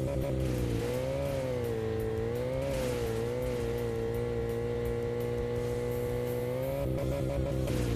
la la la la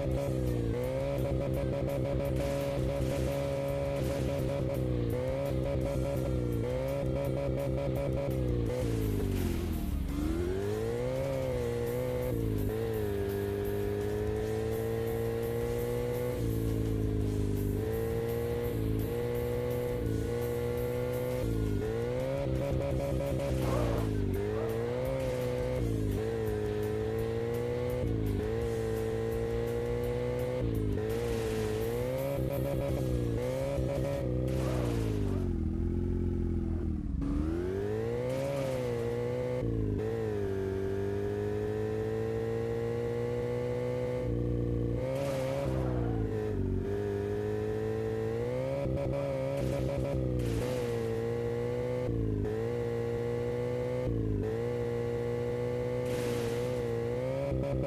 Thank you.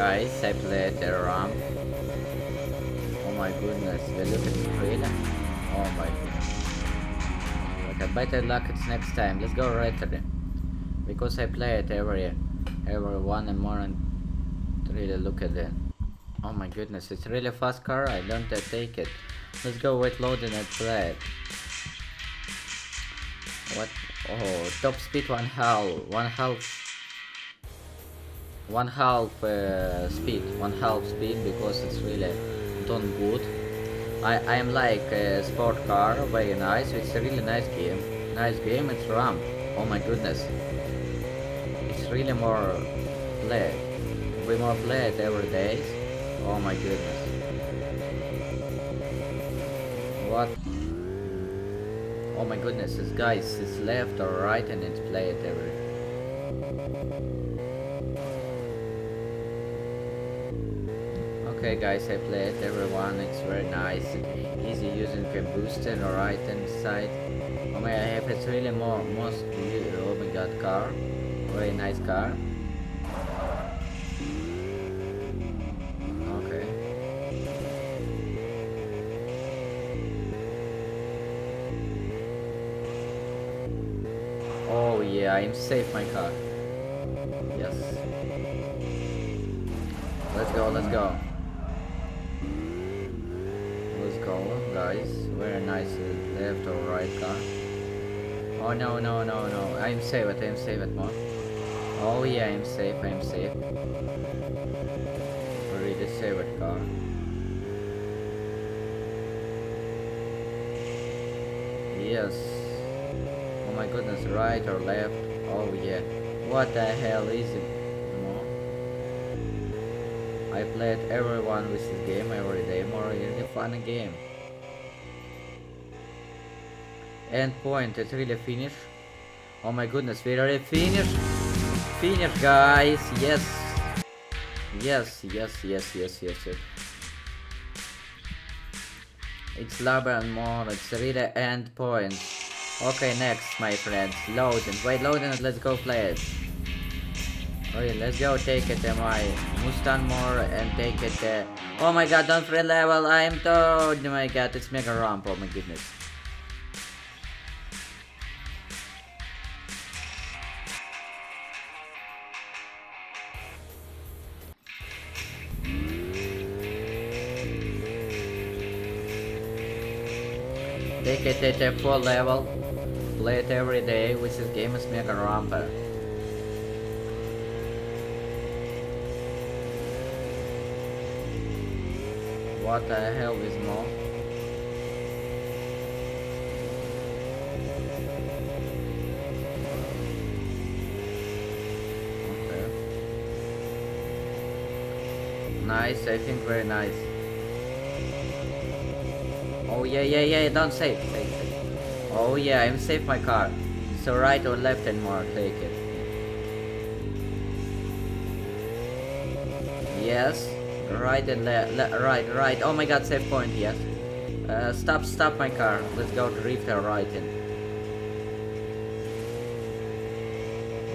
Guys, I played the RAM. Oh my goodness, we look at the trailer. Oh my goodness. Okay, better luck next time. Let's go right to the because I play it every every one and more and really look at it. Oh my goodness, it's really fast car. I don't uh, take it. Let's go with loading and play it. What? Oh, top speed one half, one half, one half uh, speed, one half speed because it's really done good. I I am like a sport car, very nice. It's a really nice game. Nice game. It's RAM. Oh my goodness. It's really more played. We more played every day. Oh my goodness. What? Oh my goodness, this guys, it's left or right and it's played every. Okay guys, I played everyone, it's very nice, easy using can boost or right hand side. Oh my, I have it's really more, most, oh my god, car, very nice car. Okay. Oh yeah, I'm safe my car. Yes. Let's go, let's go. Go, guys. Very nice uh, left or right car. Oh no, no, no, no. I'm safe, I'm safe at more. Oh yeah, I'm safe, I'm safe. Really safe car. Yes. Oh my goodness, right or left? Oh yeah. What the hell is it? I played everyone with this game every day, more really fun game. End point, it's really finished. Oh my goodness, we already finished. Finish guys, yes. Yes, yes, yes, yes, yes, yes. It's and more, it's really end point. Okay, next, my friends. Loading. Wait, loading let's go play it. Okay, let's go take it, my Mustang more and take it. Uh, oh my god, don't free level, I am told. Oh my god, it's mega ramp, oh my goodness. Take it at a full level. Play it every day with this game is mega ramper. What the hell is more? Okay. Nice, I think very nice. Oh yeah, yeah, yeah, don't save, save, save. Oh yeah, I'm safe my car. So right or left and more, take it. Yes, right and left, le right, right. Oh my god, save point, yes. Uh, stop, stop my car. Let's go drift or right in.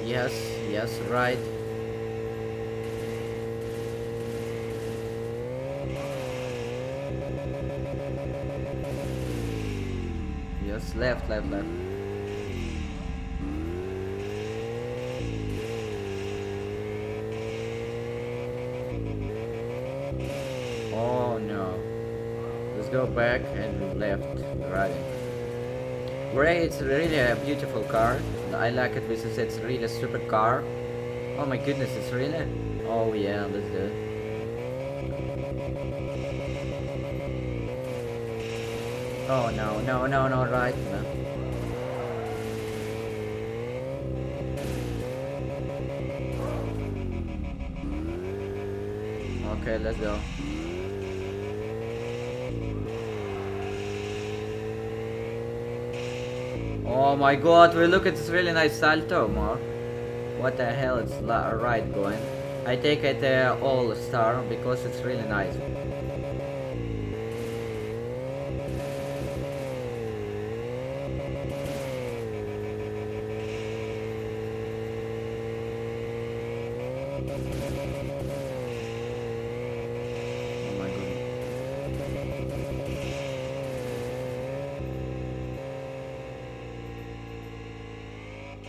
Yes, yes, right. Yes, left, left, left. Oh no. Let's go back and left, right. Ray, it's really a beautiful car. I like it because it's really a super car. Oh my goodness, it's really? Oh yeah, let's do it. Oh no, no, no, no, right, no. Okay, let's go. Oh my god, we look at this really nice salto, Mark. What the hell is right going? I take it uh, all star because it's really nice.